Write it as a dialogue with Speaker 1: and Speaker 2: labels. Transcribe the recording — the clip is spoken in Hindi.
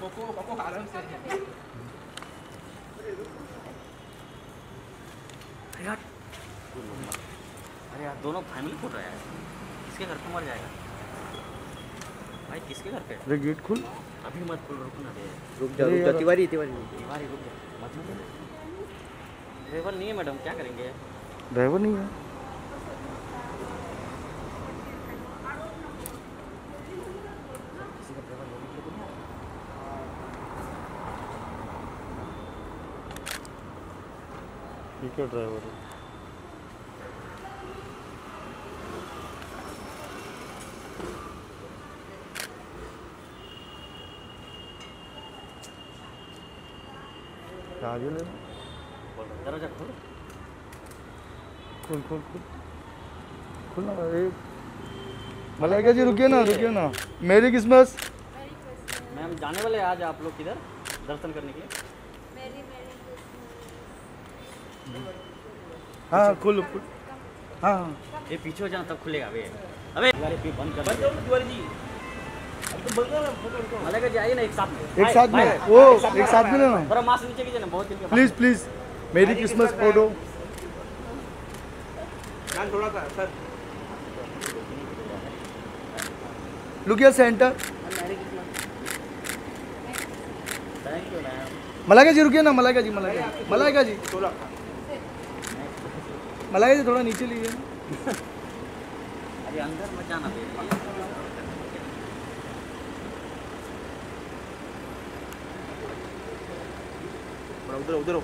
Speaker 1: आराम से
Speaker 2: अरे यार। अरे यार दोनों फैमिली फ़ोटो है। यार किसके घर पे मर जाएगा? भाई किसके घर पे?
Speaker 3: अरे गेट खुल।
Speaker 2: अभी मत खोल रुको ना दे।
Speaker 4: रुक जा रुक जा। तिवारी तिवारी
Speaker 2: तिवारी रुक जा। मत मत ड्राइवर नहीं है मैडम क्या करेंगे?
Speaker 3: ड्राइवर नहीं है
Speaker 2: किसी का ड्राइवर लोग लोग नहीं आ
Speaker 3: ठीक है ड्राइवर
Speaker 2: रहा दरवाज़ा खोल।
Speaker 3: खोल खोल खोल। खोल ना एक मलाइका जी रुकिए ना रुकिए ना। मेरी क्रिसमस
Speaker 2: मैम जाने वाले आज आप लोग किधर? दर्शन करने के लिए।
Speaker 3: हाँ खोलो खोल। हाँ हाँ।
Speaker 2: ये पीछे हो जाना तब खुलेगा अबे। अबे। बंद कर दो।
Speaker 1: तिवारी जी। अभी तो बंद करो
Speaker 2: ना एक साथ में।
Speaker 3: एक साथ में? वो एक साथ में ना?
Speaker 2: थोड़ा मास्क नीचे कीजिए ना बहुत दिन के बाद
Speaker 3: please please merry Christmas photo.
Speaker 1: Ma'am थोड़ा सा sir.
Speaker 3: Look your centre
Speaker 2: thank you
Speaker 3: Malaika ji रुकिए ना मलाइका जी मलाइका जी। मलाइका जी।
Speaker 1: थोड़ा
Speaker 3: से थोड़ा नीचे लीजिए
Speaker 2: अरे अंदर मत जाना
Speaker 1: उधर उधर हो।